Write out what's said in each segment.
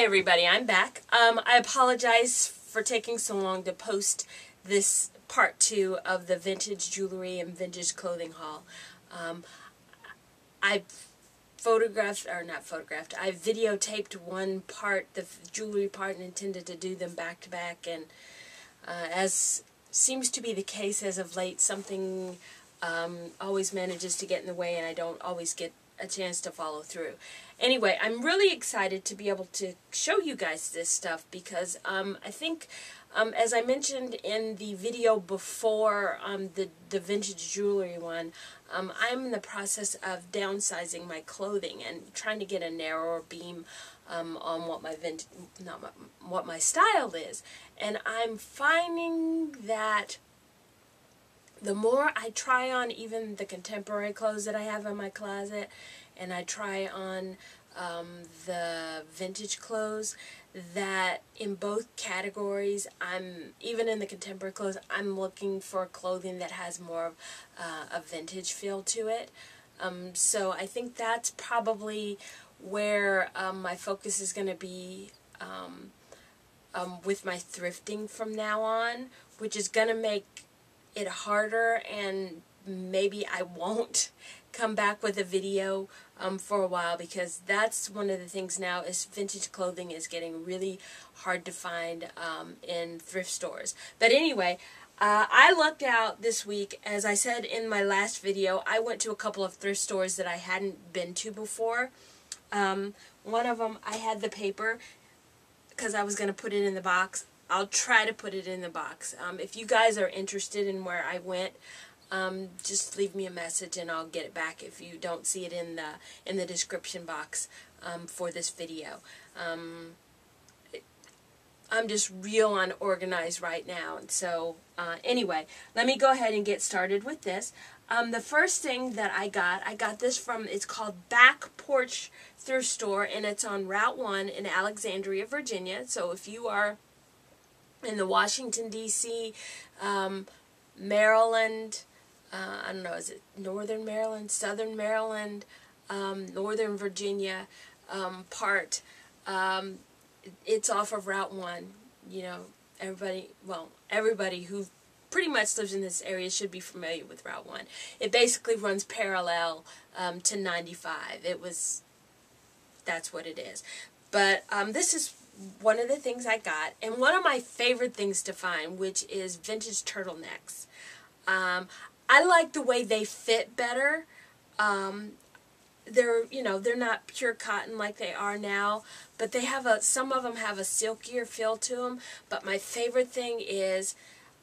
Everybody, I'm back. Um, I apologize for taking so long to post this part two of the vintage jewelry and vintage clothing haul. Um, I photographed, or not photographed, I videotaped one part, the jewelry part, and intended to do them back to back. And uh, as seems to be the case as of late, something um, always manages to get in the way, and I don't always get a chance to follow through. Anyway, I'm really excited to be able to show you guys this stuff because um, I think, um, as I mentioned in the video before um, the, the vintage jewelry one, um, I'm in the process of downsizing my clothing and trying to get a narrower beam um, on what my vintage, not my, what my style is. And I'm finding that the more I try on even the contemporary clothes that I have in my closet, and I try on um, the vintage clothes, that in both categories, I'm, even in the contemporary clothes, I'm looking for clothing that has more of uh, a vintage feel to it. Um, so I think that's probably where um, my focus is going to be um, um, with my thrifting from now on, which is going to make it harder and maybe I won't come back with a video um, for a while because that's one of the things now is vintage clothing is getting really hard to find um, in thrift stores. But anyway, uh, I lucked out this week, as I said in my last video, I went to a couple of thrift stores that I hadn't been to before. Um, one of them, I had the paper because I was going to put it in the box. I'll try to put it in the box. Um, if you guys are interested in where I went, um, just leave me a message and I'll get it back if you don't see it in the in the description box um, for this video. Um, I'm just real unorganized right now. So, uh, anyway, let me go ahead and get started with this. Um, the first thing that I got, I got this from, it's called Back Porch Thrift Store, and it's on Route 1 in Alexandria, Virginia. So if you are in the Washington, D.C., um, Maryland, uh, I don't know, is it Northern Maryland, Southern Maryland, um, Northern Virginia um, part, um, it's off of Route 1. You know, everybody, well, everybody who pretty much lives in this area should be familiar with Route 1. It basically runs parallel um, to 95. It was, that's what it is. But um, this is one of the things I got, and one of my favorite things to find, which is vintage turtlenecks. Um, I like the way they fit better. Um, they're you know they're not pure cotton like they are now but they have a some of them have a silkier feel to them but my favorite thing is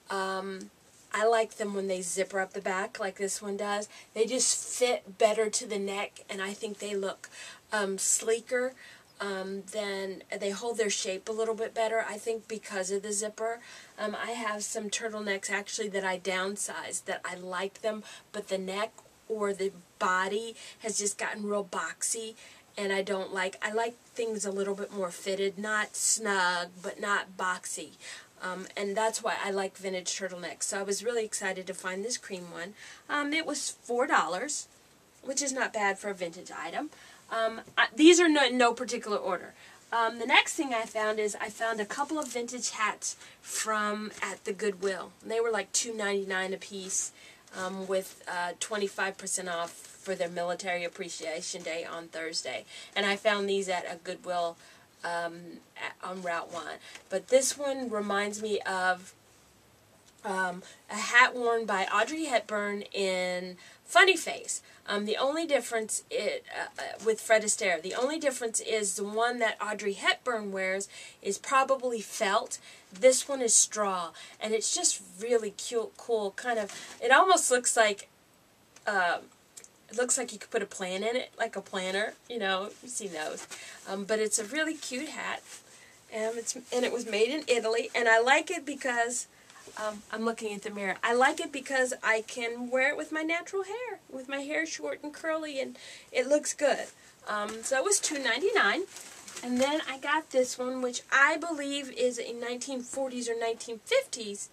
um, I like them when they zipper up the back like this one does they just fit better to the neck and I think they look um, sleeker um, then they hold their shape a little bit better, I think, because of the zipper. Um, I have some turtlenecks, actually, that I downsized, that I like them, but the neck or the body has just gotten real boxy, and I don't like, I like things a little bit more fitted, not snug, but not boxy. Um, and that's why I like vintage turtlenecks. So I was really excited to find this cream one. Um, it was $4, which is not bad for a vintage item. Um, I, these are no, in no particular order. Um, the next thing I found is I found a couple of vintage hats from at the Goodwill. They were like $2.99 a piece um, with 25% uh, off for their Military Appreciation Day on Thursday. And I found these at a Goodwill um, at, on Route 1. But this one reminds me of um, a hat worn by Audrey Hepburn in Funny Face. Um, the only difference it, uh, uh, with Fred Astaire, the only difference is the one that Audrey Hepburn wears is probably felt. This one is straw, and it's just really cute, cool. Kind of, it almost looks like, uh, it looks like you could put a plan in it, like a planner, You know, you see those. Um, but it's a really cute hat, and it's and it was made in Italy, and I like it because um, I'm looking at the mirror. I like it because I can wear it with my natural hair, with my hair short and curly, and it looks good. Um, so it was $2.99. And then I got this one, which I believe is a 1940s or 1950s,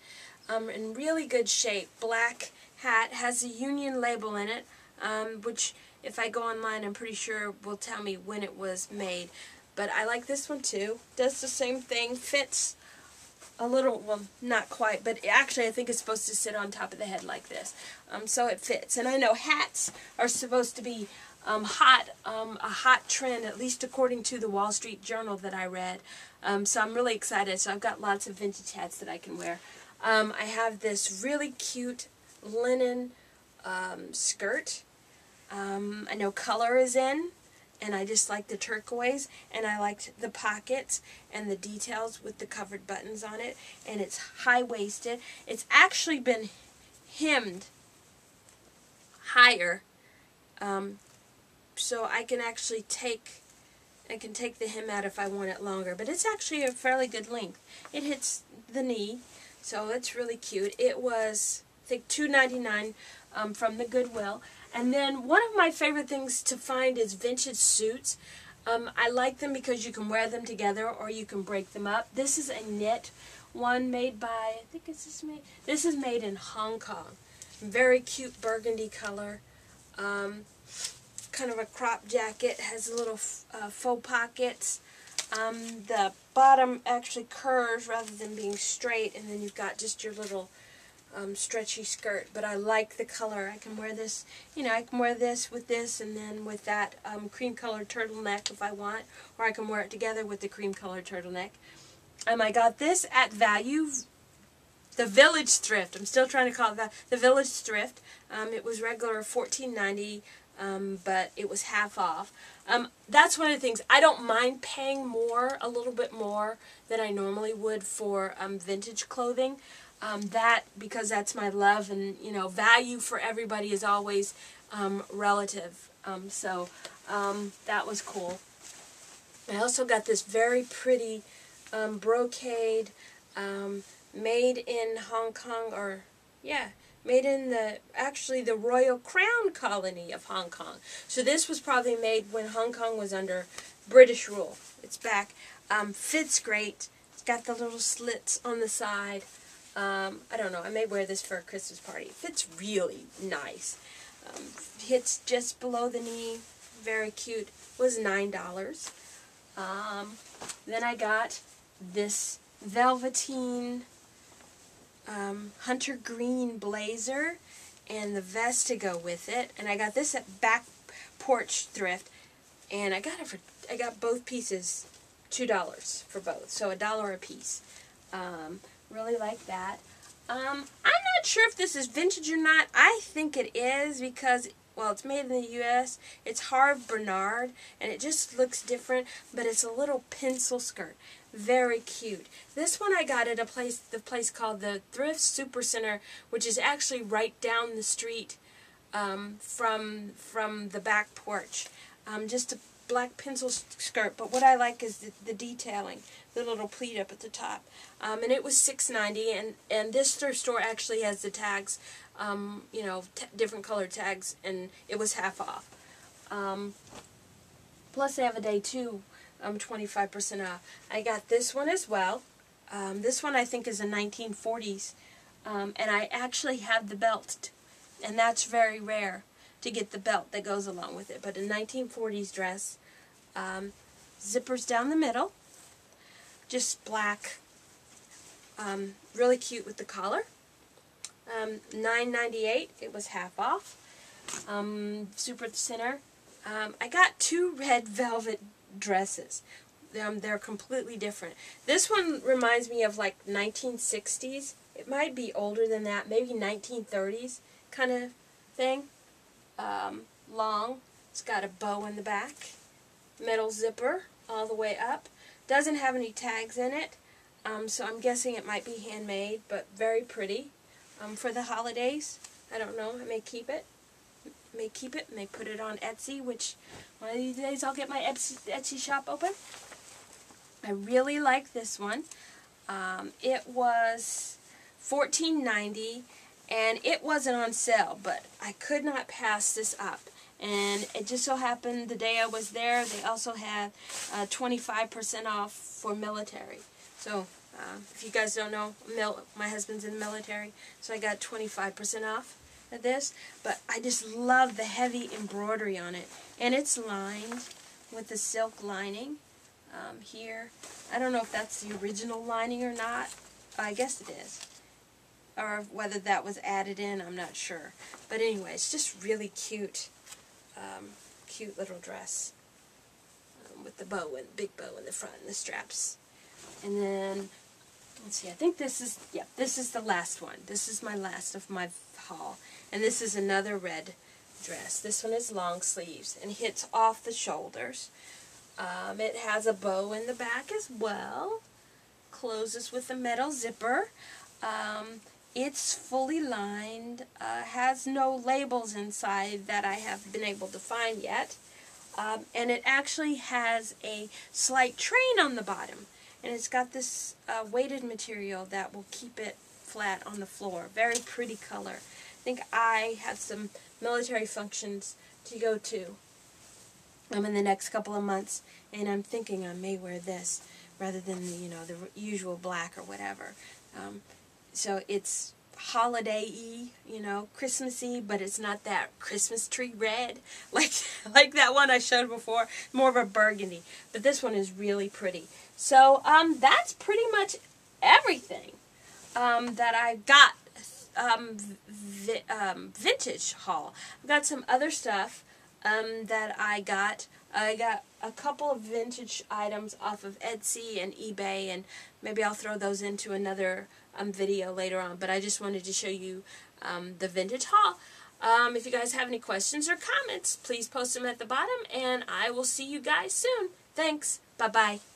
um, in really good shape. Black hat, has a Union label in it, um, which if I go online, I'm pretty sure will tell me when it was made. but I like this one too. Does the same thing, fits a little, well, not quite, but actually I think it's supposed to sit on top of the head like this. Um, so it fits. And I know hats are supposed to be um, hot, um, a hot trend, at least according to the Wall Street Journal that I read. Um, so I'm really excited. So I've got lots of vintage hats that I can wear. Um, I have this really cute linen um, skirt. I know color is in, and I just like the turquoise, and I liked the pockets and the details with the covered buttons on it, and it's high-waisted. It's actually been hemmed higher, um, so I can actually take I can take the hem out if I want it longer, but it's actually a fairly good length. It hits the knee, so it's really cute. It was, think, $2.99 um, from the Goodwill. And then one of my favorite things to find is vintage suits. Um, I like them because you can wear them together or you can break them up. This is a knit one made by, I think it's this made, this is made in Hong Kong. Very cute burgundy color. Um, kind of a crop jacket, has a little uh, faux pockets. Um, the bottom actually curves rather than being straight, and then you've got just your little um, stretchy skirt, but I like the color. I can wear this, you know, I can wear this with this and then with that um, cream colored turtleneck if I want, or I can wear it together with the cream colored turtleneck. Um, I got this at Value, the Village Thrift. I'm still trying to call it that, the Village Thrift. Um, it was regular $14.90, um, but it was half off. Um, that's one of the things. I don't mind paying more, a little bit more than I normally would for um, vintage clothing um, that because that's my love and you know value for everybody is always um, relative. Um, so um, that was cool. I also got this very pretty um, brocade um, made in Hong Kong or yeah made in the actually the Royal Crown colony of Hong Kong. So this was probably made when Hong Kong was under British rule. It's back. Fits great it's got the little slits on the side um, I don't know. I may wear this for a Christmas party. It fits really nice. Um, hits just below the knee. Very cute. Was $9. Um, then I got this velveteen um, hunter green blazer and the vest to go with it. And I got this at Back Porch Thrift. And I got it for, I got both pieces $2 for both. So a dollar a piece. Um, Really like that. Um, I'm not sure if this is vintage or not. I think it is because, well, it's made in the U.S. It's Harve Bernard, and it just looks different, but it's a little pencil skirt. Very cute. This one I got at a place, the place called the Thrift Super Center, which is actually right down the street um, from from the back porch. Um, just a black pencil skirt, but what I like is the, the detailing, the little pleat up at the top. Um, and it was $6.90, and, and this thrift store actually has the tags, um, you know, different color tags, and it was half off. Um, plus they have a day two, um, 25% off. I got this one as well. Um, this one I think is a 1940s, um, and I actually have the belt, and that's very rare to get the belt that goes along with it. But a 1940s dress, um, zippers down the middle, just black, um, really cute with the collar. Um, $9.98, it was half off. Um, super center. Um, I got two red velvet dresses. Um, they're completely different. This one reminds me of like 1960s. It might be older than that, maybe 1930s kind of thing. Long. It's got a bow in the back metal zipper all the way up. Doesn't have any tags in it, um, so I'm guessing it might be handmade, but very pretty um, for the holidays. I don't know. I may keep it. May keep it. May put it on Etsy, which one of these days I'll get my Etsy, Etsy shop open. I really like this one. Um, it was $14.90 and it wasn't on sale, but I could not pass this up. And it just so happened the day I was there, they also had 25% uh, off for military. So uh, if you guys don't know, my husband's in the military, so I got 25% off of this. But I just love the heavy embroidery on it. And it's lined with the silk lining. um, here. I don't know if that's the original lining or not. I guess it is. Or whether that was added in, I'm not sure. But anyway, it's just really cute. Um, cute little dress. Um, with the bow and big bow in the front and the straps. And then, let's see, I think this is, yeah, this is the last one. This is my last of my haul. And this is another red dress. This one is long sleeves and hits off the shoulders. Um, it has a bow in the back as well. Closes with a metal zipper. Um, it's fully lined, uh, has no labels inside that I have been able to find yet. Um, and it actually has a slight train on the bottom. And it's got this uh, weighted material that will keep it flat on the floor. Very pretty color. I think I have some military functions to go to um, in the next couple of months, and I'm thinking I may wear this rather than the, you know the usual black or whatever. Um, so it's holiday-y, you know, Christmassy, but it's not that Christmas tree red like like that one I showed before. More of a burgundy, but this one is really pretty. So um, that's pretty much everything um, that I got um, vi um, vintage haul. I've got some other stuff um, that I got. I got a couple of vintage items off of Etsy and eBay, and maybe I'll throw those into another um, video later on. But I just wanted to show you um, the vintage haul. Um, if you guys have any questions or comments, please post them at the bottom, and I will see you guys soon. Thanks. Bye-bye.